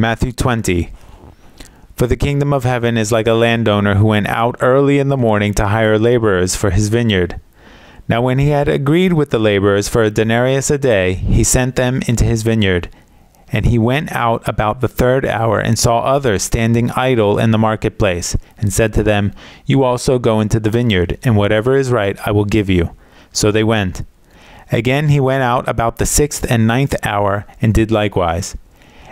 Matthew 20. For the kingdom of heaven is like a landowner who went out early in the morning to hire laborers for his vineyard. Now, when he had agreed with the laborers for a denarius a day, he sent them into his vineyard. And he went out about the third hour and saw others standing idle in the marketplace, and said to them, You also go into the vineyard, and whatever is right I will give you. So they went. Again he went out about the sixth and ninth hour, and did likewise.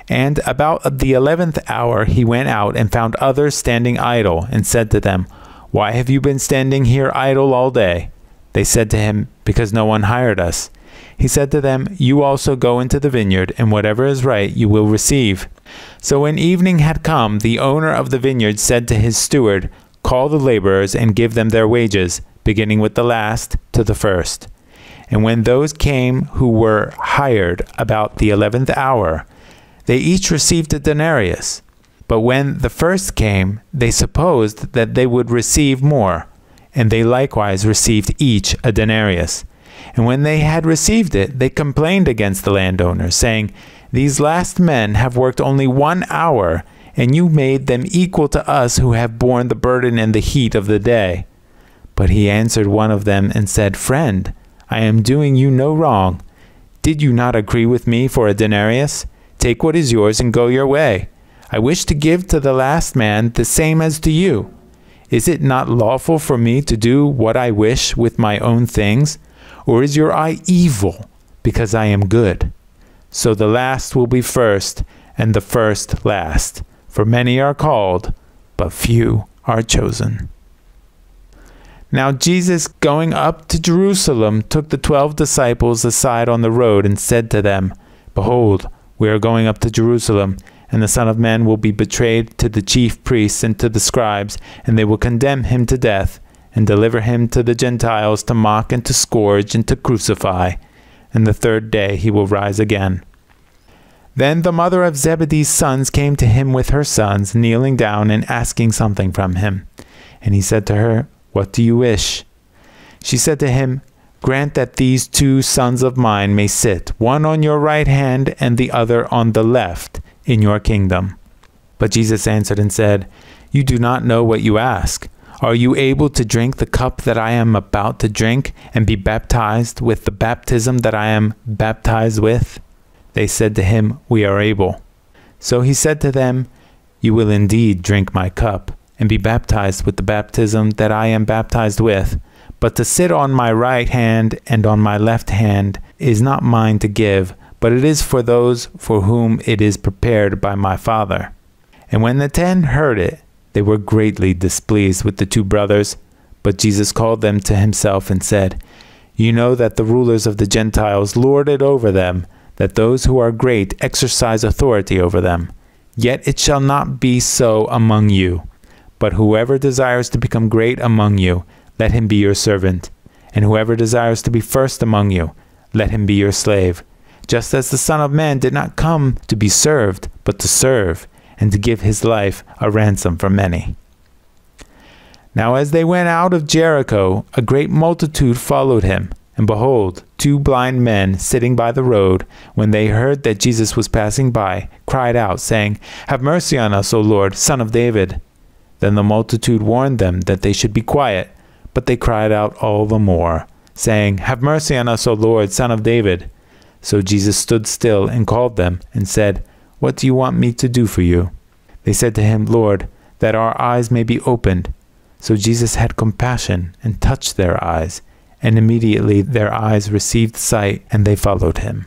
And about the eleventh hour he went out and found others standing idle, and said to them, Why have you been standing here idle all day? They said to him, Because no one hired us. He said to them, You also go into the vineyard, and whatever is right you will receive. So when evening had come, the owner of the vineyard said to his steward, Call the laborers and give them their wages, beginning with the last to the first. And when those came who were hired about the eleventh hour, they each received a denarius. But when the first came, they supposed that they would receive more, and they likewise received each a denarius. And when they had received it, they complained against the landowner, saying, These last men have worked only one hour, and you made them equal to us who have borne the burden and the heat of the day. But he answered one of them and said, Friend, I am doing you no wrong. Did you not agree with me for a denarius? Take what is yours and go your way. I wish to give to the last man the same as to you. Is it not lawful for me to do what I wish with my own things? Or is your eye evil because I am good? So the last will be first, and the first last. For many are called, but few are chosen. Now Jesus, going up to Jerusalem, took the twelve disciples aside on the road and said to them, Behold, we are going up to Jerusalem, and the Son of Man will be betrayed to the chief priests and to the scribes, and they will condemn him to death, and deliver him to the Gentiles to mock and to scourge and to crucify. And the third day he will rise again. Then the mother of Zebedee's sons came to him with her sons, kneeling down and asking something from him. And he said to her, what do you wish? She said to him, Grant that these two sons of mine may sit, one on your right hand and the other on the left, in your kingdom. But Jesus answered and said, You do not know what you ask. Are you able to drink the cup that I am about to drink, and be baptized with the baptism that I am baptized with? They said to him, We are able. So he said to them, You will indeed drink my cup and be baptized with the baptism that I am baptized with. But to sit on my right hand and on my left hand is not mine to give, but it is for those for whom it is prepared by my Father. And when the ten heard it, they were greatly displeased with the two brothers. But Jesus called them to himself and said, You know that the rulers of the Gentiles lord it over them, that those who are great exercise authority over them. Yet it shall not be so among you. But whoever desires to become great among you, let him be your servant. And whoever desires to be first among you, let him be your slave. Just as the Son of Man did not come to be served, but to serve, and to give his life a ransom for many. Now as they went out of Jericho, a great multitude followed him. And behold, two blind men sitting by the road, when they heard that Jesus was passing by, cried out, saying, Have mercy on us, O Lord, Son of David. Then the multitude warned them that they should be quiet, but they cried out all the more, saying, Have mercy on us, O Lord, Son of David. So Jesus stood still and called them, and said, What do you want me to do for you? They said to him, Lord, that our eyes may be opened. So Jesus had compassion and touched their eyes, and immediately their eyes received sight, and they followed him.